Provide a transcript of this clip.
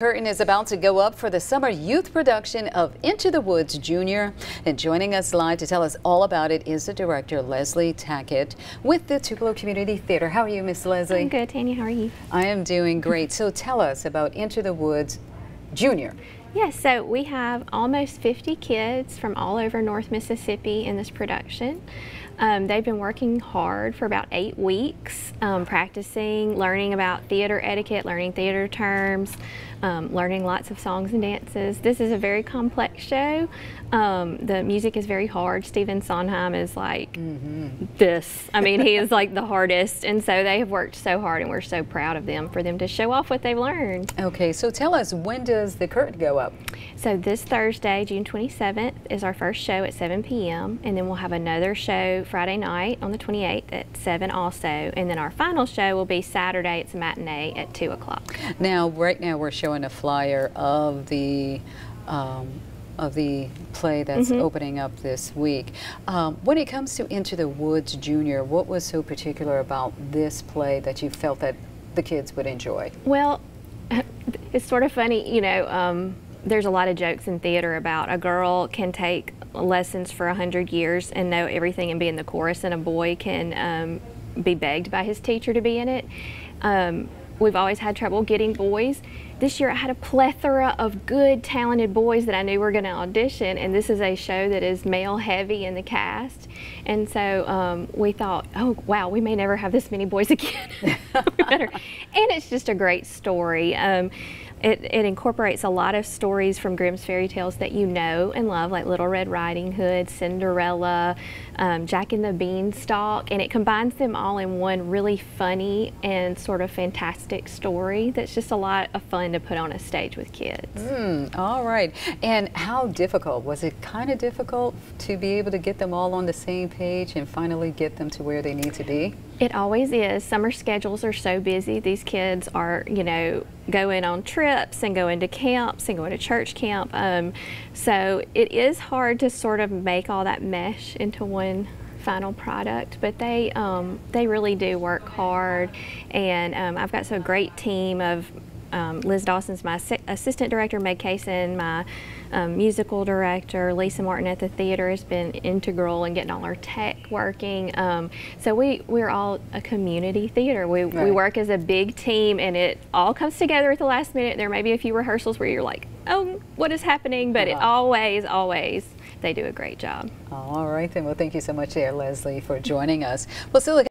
Curtain is about to go up for the summer youth production of Into the Woods Junior. And joining us live to tell us all about it is the director, Leslie Tackett, with the Tupelo Community Theater. How are you, Miss Leslie? I'm good, Tanya. How are you? I am doing great. so tell us about Into the Woods Junior. Yes, so we have almost 50 kids from all over North Mississippi in this production. Um, they've been working hard for about eight weeks, um, practicing, learning about theater etiquette, learning theater terms, um, learning lots of songs and dances. This is a very complex show. Um, the music is very hard. Stephen Sondheim is like mm -hmm. this. I mean, he is like the hardest. And so they have worked so hard, and we're so proud of them for them to show off what they've learned. Okay, so tell us, when does the curtain go up? So this Thursday, June 27th, is our first show at 7 p.m. And then we'll have another show Friday night on the 28th at 7 also. And then our final show will be Saturday. It's a matinee at 2 o'clock. Now, right now we're showing a flyer of the um, of the play that's mm -hmm. opening up this week. Um, when it comes to Into the Woods Junior, what was so particular about this play that you felt that the kids would enjoy? Well, it's sort of funny, you know, um, there's a lot of jokes in theater about a girl can take lessons for a hundred years and know everything and be in the chorus, and a boy can um, be begged by his teacher to be in it. Um, we've always had trouble getting boys. This year I had a plethora of good, talented boys that I knew were going to audition, and this is a show that is male heavy in the cast. And so um, we thought, oh, wow, we may never have this many boys again. and it's just a great story. Um, it, it, incorporates a lot of stories from Grimm's fairy tales that you know and love, like Little Red Riding Hood, Cinderella, um, Jack and the Beanstalk, and it combines them all in one really funny and sort of fantastic story that's just a lot of fun to put on a stage with kids. Mm, all right. And how difficult? Was it kind of difficult to be able to get them all on the same page and finally get them to where they need to be? It always is. Summer schedules are so busy. These kids are, you know, going on trips and going to camps and going to church camp. Um, so it is hard to sort of make all that mesh into one final product, but they um, they really do work hard, and um, I've got so great team of um, Liz Dawson's my assistant director, Meg Kaysen, my um, musical director, Lisa Martin at the theater has been integral in getting all our tech working. Um, so we, we're all a community theater. We, right. we work as a big team and it all comes together at the last minute. There may be a few rehearsals where you're like, oh, what is happening? But uh -huh. it uh-huh. always, always, they do a great job. All right then. Well, thank you so much there, Leslie, for joining us. Well, Silica